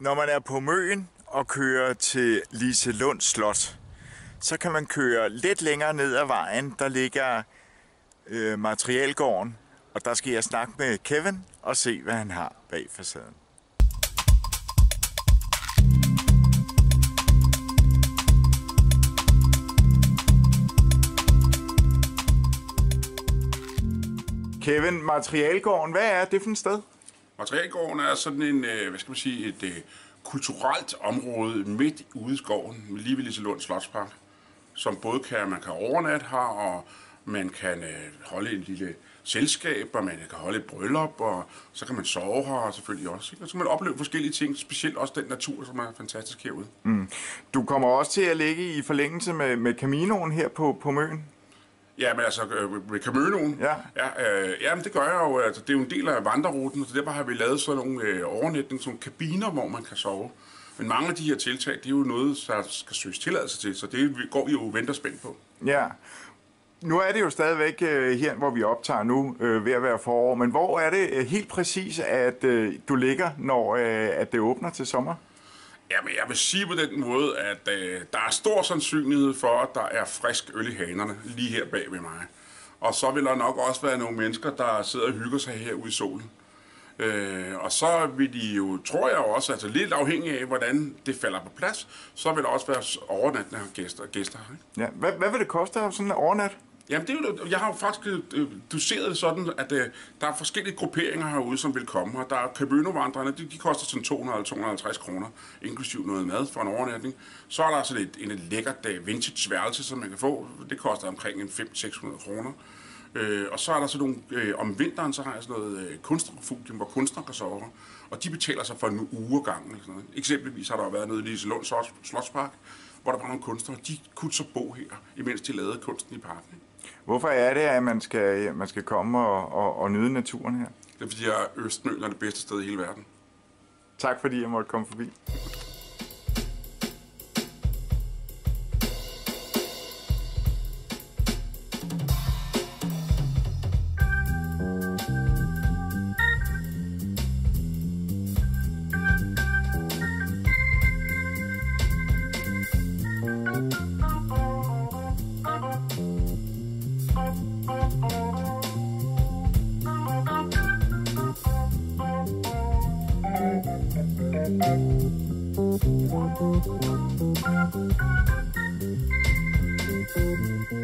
Når man er på Møen og kører til Lise Lund Slot, så kan man køre lidt længere ned ad vejen. Der ligger øh, materialgården, og der skal jeg snakke med Kevin og se, hvad han har bag facaden. Kevin, Materialgården, hvad er det for et sted? Materialgården er sådan en, øh, hvad skal man sige, et øh, kulturelt område midt ude i skoven, lige ved Liselund Slotspark, som både kan, man kan overnatte her, og man kan øh, holde en lille selskab, og man kan holde et bryllup, og så kan man sove her selvfølgelig også. Ikke? Og så kan man opleve forskellige ting, specielt også den natur, som er fantastisk herude. Mm. Du kommer også til at ligge i forlængelse med, med Caminoen her på, på Møn. Ja, men altså øh, med Caminoen, Ja. ja, øh, ja men det gør jeg jo. Altså, det er jo en del af vandreruten, så derfor har vi lavet sådan nogle øh, overnætning, sådan nogle kabiner, hvor man kan sove. Men mange af de her tiltag, det er jo noget, der skal søges tilladelse til, så det går vi jo venter spændt på. Ja. Nu er det jo stadigvæk øh, her, hvor vi optager nu, øh, ved at være forår. Men hvor er det øh, helt præcis, at øh, du ligger, når øh, at det åbner til sommer? Jamen, jeg vil sige på den måde, at øh, der er stor sandsynlighed for, at der er frisk øl i hanerne lige her bag ved mig. Og så vil der nok også være nogle mennesker, der sidder og hygger sig herude i solen. Øh, og så vil de jo, tror jeg også, altså lidt afhængig af, hvordan det falder på plads, så vil der også være overnattende gæster, gæster. Ikke? Ja. Hvad, hvad vil det koste at have sådan en overnat? Jamen, det er jo, jeg har jo faktisk øh, doseret det sådan, at øh, der er forskellige grupperinger herude, som vil komme her. Der er Cabønovandrene, de, de koster sådan 200-250 kroner, inklusiv noget mad for en overnatning. Så er der sådan et, en lækker dag øh, vintage værelse, som man kan få. Det koster omkring en 500-600 kroner. Øh, og så er der sådan nogle, øh, om vinteren, så har jeg sådan noget øh, kunstnerfugium, hvor kunstnere kan sove. Og de betaler sig for en uge gang. Eller sådan noget. Eksempelvis har der jo været noget i Liselund Slotspark, hvor der var nogle kunstnere, de kunne så bo her, imens de lavede kunsten i parken. Ikke? Hvorfor er det, at man skal, man skal komme og, og, og nyde naturen her? Det er fordi, at Østmølen er det bedste sted i hele verden. Tak fordi jeg måtte komme forbi. Thank you.